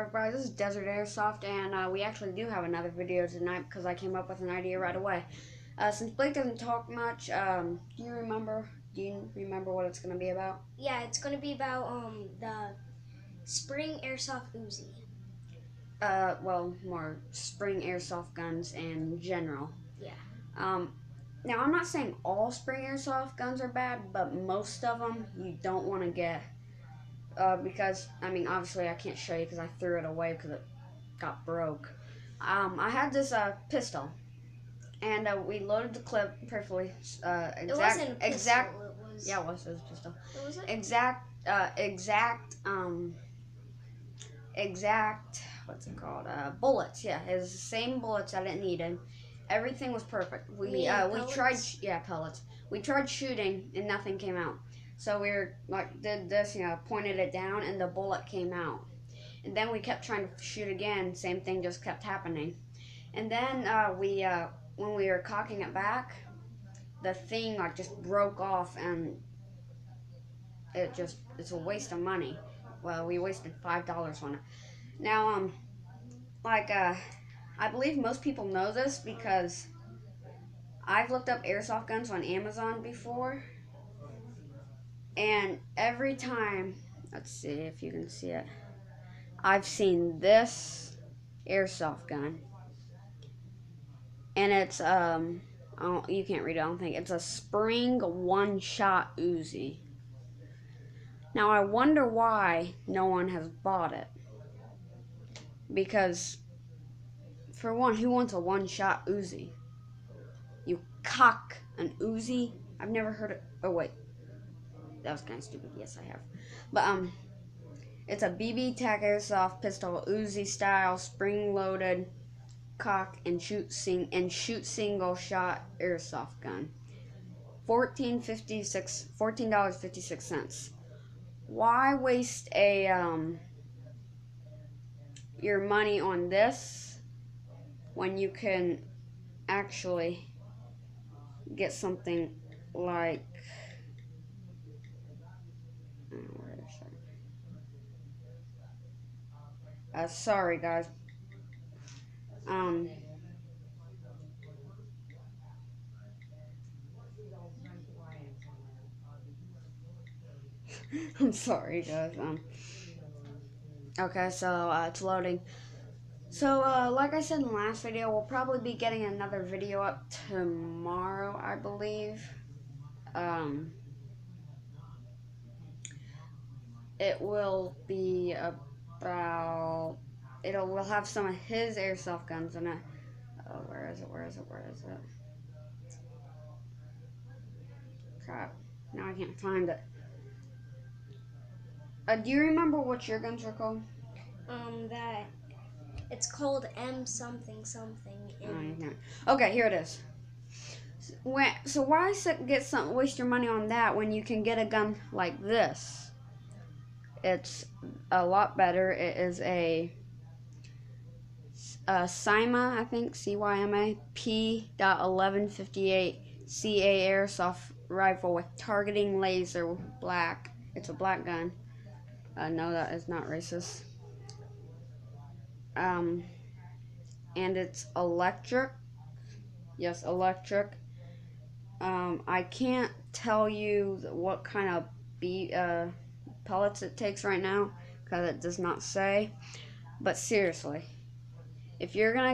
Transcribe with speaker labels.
Speaker 1: everybody, this is Desert Airsoft, and uh, we actually do have another video tonight because I came up with an idea right away. Uh, since Blake doesn't talk much, um, do you remember? Do you remember what it's going to be about?
Speaker 2: Yeah, it's gonna be about um the spring airsoft Uzi.
Speaker 1: Uh, well, more spring airsoft guns in general.
Speaker 2: Yeah.
Speaker 1: Um, now I'm not saying all spring airsoft guns are bad, but most of them you don't want to get. Uh, because I mean, obviously I can't show you because I threw it away because it got broke. Um, I had this uh, pistol, and uh, we loaded the clip perfectly. Uh, exact,
Speaker 2: it wasn't pistol,
Speaker 1: exact.
Speaker 2: It was.
Speaker 1: Yeah, it was, it was a pistol.
Speaker 2: What was it?
Speaker 1: Exact. Uh, exact. Um. Exact. What's it called? Uh, bullets. Yeah, it was the same bullets that it needed. Everything was perfect. We uh, we
Speaker 2: pellets?
Speaker 1: tried. Yeah, pellets. We tried shooting and nothing came out. So we were like did this, you know, pointed it down and the bullet came out. And then we kept trying to shoot again. Same thing just kept happening. And then uh, we uh, when we were cocking it back, the thing like just broke off and it just it's a waste of money. Well, we wasted five dollars on it. Now, um, like uh, I believe most people know this because I've looked up airsoft guns on Amazon before, and every time, let's see if you can see it, I've seen this airsoft gun, and it's um, you can't read it. I don't think it's a spring one-shot Uzi. Now I wonder why no one has bought it. Because, for one, who wants a one-shot Uzi? You cock an Uzi? I've never heard it. Oh wait, that was kind of stupid. Yes, I have. But um, it's a BB Tech Airsoft pistol, Uzi style, spring-loaded, cock and shoot sing and shoot single shot airsoft gun. Fourteen fifty six, fourteen dollars fifty six cents why waste a um your money on this when you can actually get something like oh, uh, sorry guys um I'm sorry, guys. Um. Okay, so uh, it's loading. So, uh, like I said in the last video, we'll probably be getting another video up tomorrow, I believe. Um. It will be about. It'll. We'll have some of his airsoft guns in it. Oh, where is it? Where is it? Where is it? Crap. Now I can't find it. Uh, do you remember what your guns are called?
Speaker 2: Um, that it's called M something something.
Speaker 1: Oh. Okay, here it is. S- When, so why get some waste your money on that when you can get a gun like this? It's a lot better. It is a a CYMA, I think C Y M A P dot eleven fifty eight CA airsoft rifle with targeting laser black. It's a black gun. Uh, no, that is not racist. Um, and it's electric. Yes, electric. Um, I can't tell you what kind of be uh, pellets it takes right now because it does not say. But seriously, if you're gonna